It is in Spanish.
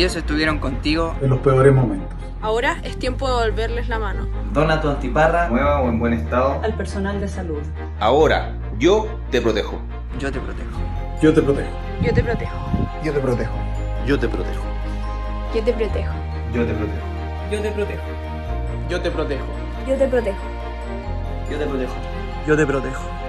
Ellos estuvieron contigo en los peores momentos. Ahora es tiempo de volverles la mano. Dona tu antiparra, nueva o en buen estado, al personal de salud. Ahora, yo te protejo. Yo te protejo. Yo te protejo. Yo te protejo. Yo te protejo. Yo te protejo. Yo te protejo. yo te protejo. Yo te protejo. Yo te protejo. Yo te protejo. yo te protejo. Yo te protejo.